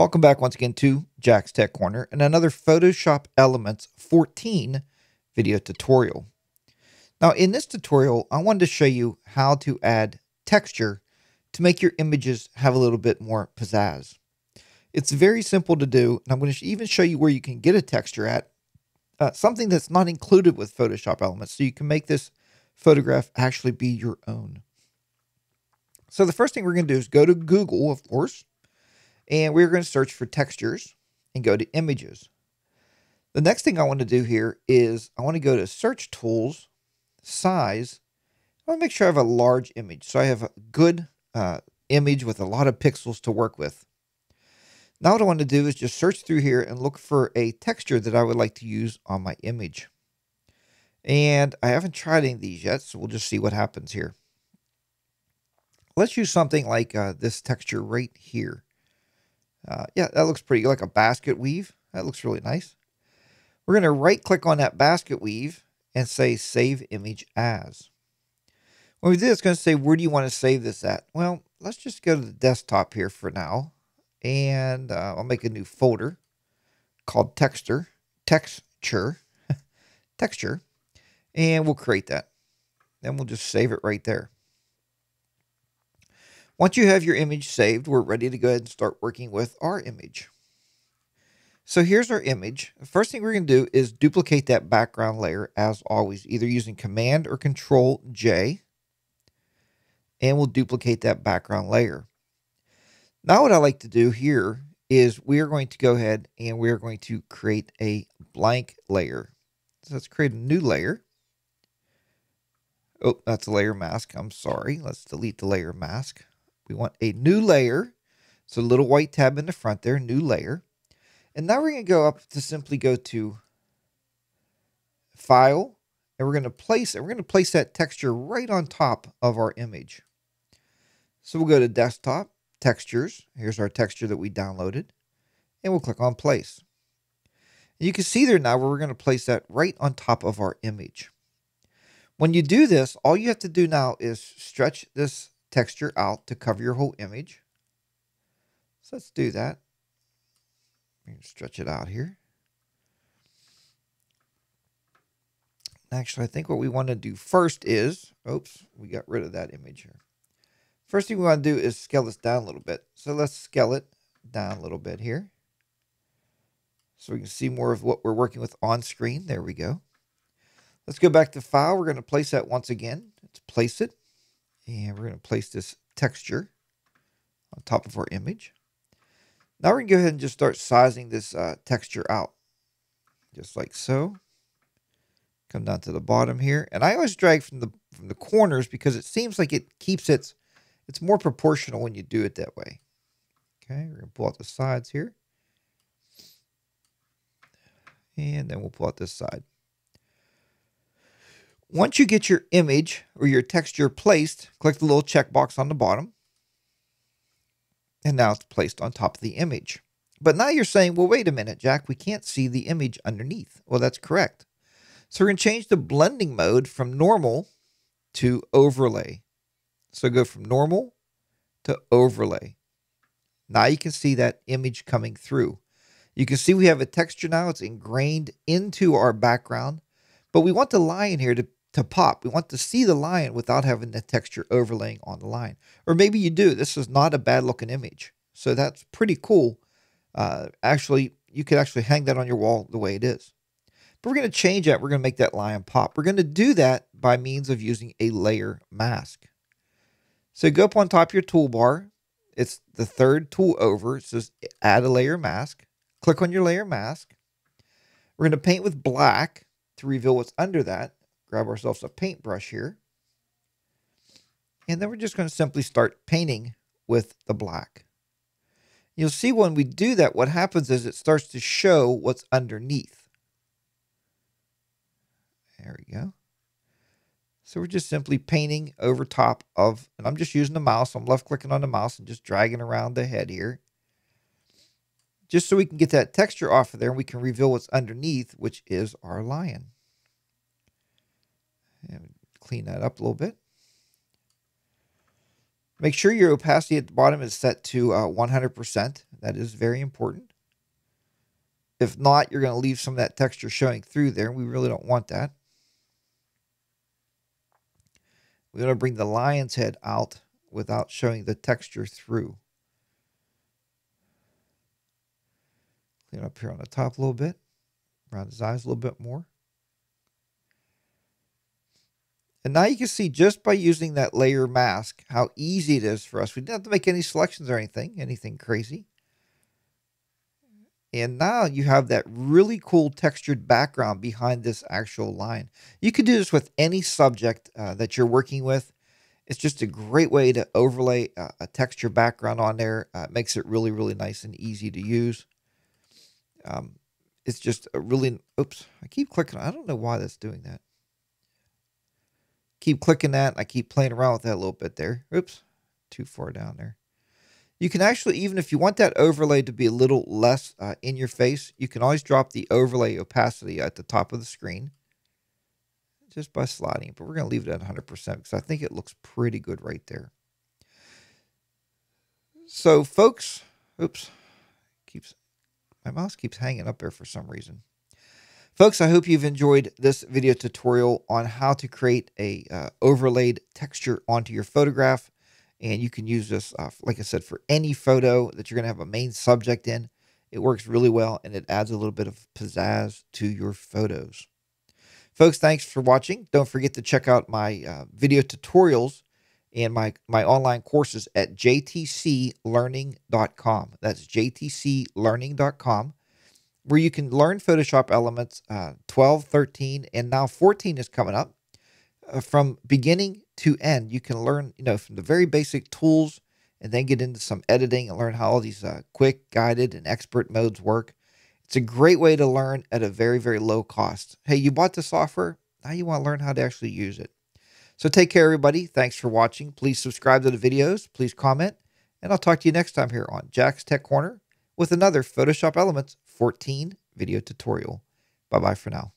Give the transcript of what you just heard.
Welcome back once again to Jack's Tech Corner and another Photoshop Elements 14 video tutorial. Now in this tutorial, I wanted to show you how to add texture to make your images have a little bit more pizzazz. It's very simple to do, and I'm going to even show you where you can get a texture at, uh, something that's not included with Photoshop Elements, so you can make this photograph actually be your own. So the first thing we're going to do is go to Google, of course, and we're going to search for textures and go to images. The next thing I want to do here is I want to go to search tools, size. I want to make sure I have a large image. So I have a good uh, image with a lot of pixels to work with. Now what I want to do is just search through here and look for a texture that I would like to use on my image. And I haven't tried any of these yet, so we'll just see what happens here. Let's use something like uh, this texture right here. Uh, yeah, that looks pretty like a basket weave. That looks really nice. We're going to right click on that basket weave and say save image as. When we do, it's going to say, where do you want to save this at? Well, let's just go to the desktop here for now. And uh, I'll make a new folder called texture, texture, texture, and we'll create that. Then we'll just save it right there. Once you have your image saved, we're ready to go ahead and start working with our image. So here's our image. First thing we're going to do is duplicate that background layer as always, either using Command or Control J. And we'll duplicate that background layer. Now what I like to do here is we are going to go ahead and we are going to create a blank layer. So let's create a new layer. Oh, that's a layer mask. I'm sorry. Let's delete the layer mask. We want a new layer. So a little white tab in the front there, new layer. And now we're going to go up to simply go to File, and we're going to place we're going to place that texture right on top of our image. So we'll go to Desktop, Textures. Here's our texture that we downloaded, and we'll click on Place. And you can see there now where we're going to place that right on top of our image. When you do this, all you have to do now is stretch this texture out to cover your whole image. So let's do that. Stretch it out here. Actually, I think what we want to do first is, oops, we got rid of that image here. First thing we want to do is scale this down a little bit. So let's scale it down a little bit here. So we can see more of what we're working with on screen. There we go. Let's go back to file. We're going to place that once again. Let's place it. And we're going to place this texture on top of our image. Now we're going to go ahead and just start sizing this uh, texture out. Just like so. Come down to the bottom here. And I always drag from the from the corners because it seems like it keeps its it's more proportional when you do it that way. Okay, we're going to pull out the sides here. And then we'll pull out this side. Once you get your image or your texture placed, click the little checkbox on the bottom. And now it's placed on top of the image. But now you're saying, well, wait a minute, Jack, we can't see the image underneath. Well, that's correct. So we're going to change the blending mode from normal to overlay. So go from normal to overlay. Now you can see that image coming through. You can see we have a texture now. It's ingrained into our background. But we want the line here to to pop. We want to see the lion without having the texture overlaying on the line. Or maybe you do. This is not a bad looking image. So that's pretty cool. Uh, actually, you could actually hang that on your wall the way it is. But we're going to change that. We're going to make that lion pop. We're going to do that by means of using a layer mask. So go up on top of your toolbar. It's the third tool over. It says add a layer mask. Click on your layer mask. We're going to paint with black to reveal what's under that grab ourselves a paintbrush here. And then we're just going to simply start painting with the black. You'll see when we do that, what happens is it starts to show what's underneath. There we go. So we're just simply painting over top of, and I'm just using the mouse. I'm left clicking on the mouse and just dragging around the head here. Just so we can get that texture off of there and we can reveal what's underneath, which is our lion. And clean that up a little bit. Make sure your opacity at the bottom is set to uh, 100%. That is very important. If not, you're going to leave some of that texture showing through there. We really don't want that. We're going to bring the lion's head out without showing the texture through. Clean up here on the top a little bit. Around his eyes a little bit more. And now you can see just by using that layer mask how easy it is for us. We didn't have to make any selections or anything, anything crazy. And now you have that really cool textured background behind this actual line. You could do this with any subject uh, that you're working with. It's just a great way to overlay a, a texture background on there. Uh, it makes it really, really nice and easy to use. Um, it's just a really, oops, I keep clicking. I don't know why that's doing that. Keep clicking that. I keep playing around with that a little bit there. Oops, too far down there. You can actually, even if you want that overlay to be a little less uh, in your face, you can always drop the overlay opacity at the top of the screen just by sliding. But we're going to leave it at 100% because I think it looks pretty good right there. So, folks, oops, keeps my mouse keeps hanging up there for some reason. Folks, I hope you've enjoyed this video tutorial on how to create a uh, overlaid texture onto your photograph. And you can use this, uh, like I said, for any photo that you're going to have a main subject in. It works really well and it adds a little bit of pizzazz to your photos. Folks, thanks for watching. Don't forget to check out my uh, video tutorials and my, my online courses at jtclearning.com. That's jtclearning.com, where you can learn Photoshop elements uh, 12, 13, and now 14 is coming up. Uh, from beginning to end, you can learn, you know, from the very basic tools and then get into some editing and learn how all these uh, quick, guided, and expert modes work. It's a great way to learn at a very, very low cost. Hey, you bought the software, now you want to learn how to actually use it. So take care, everybody. Thanks for watching. Please subscribe to the videos. Please comment. And I'll talk to you next time here on Jack's Tech Corner with another Photoshop Elements 14 video tutorial. Bye-bye for now.